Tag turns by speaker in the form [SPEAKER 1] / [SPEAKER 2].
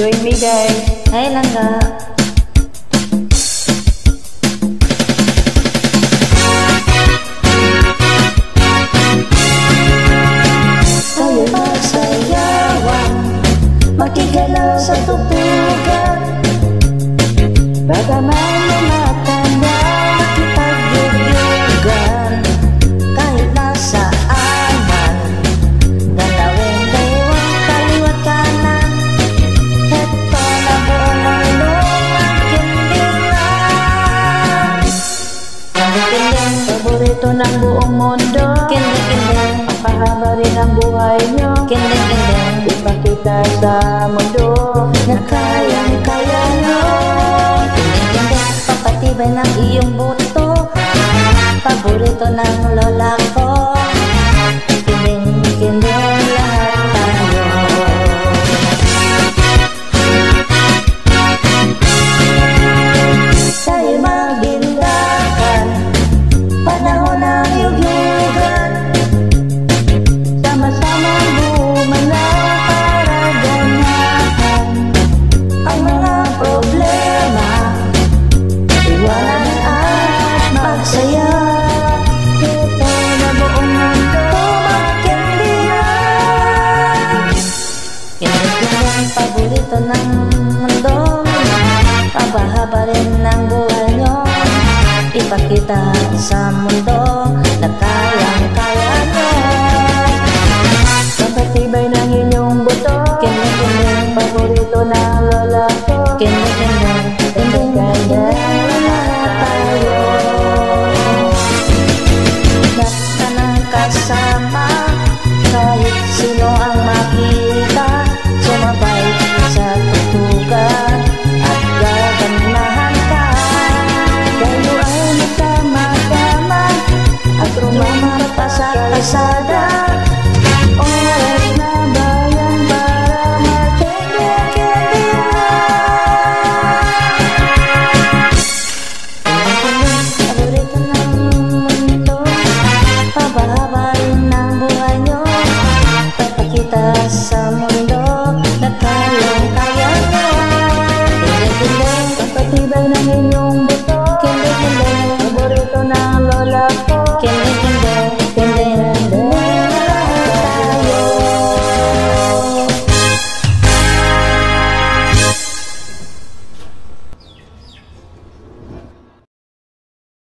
[SPEAKER 1] 요입니다. 해랑가. Sayo ba saya wan, makikailan sa tukang. Paborito ng buong mundo. Kindilan Pahaba rin ang buhay nyo. Kindilan Ipakita sa mundo Na kayang-kaya nyo. Kindilan Papatibay ng iyong buto Paborito ng lola ko ng mundo Pabahaba rin ng buhay nyo. Ipakita sa mundo na pasar.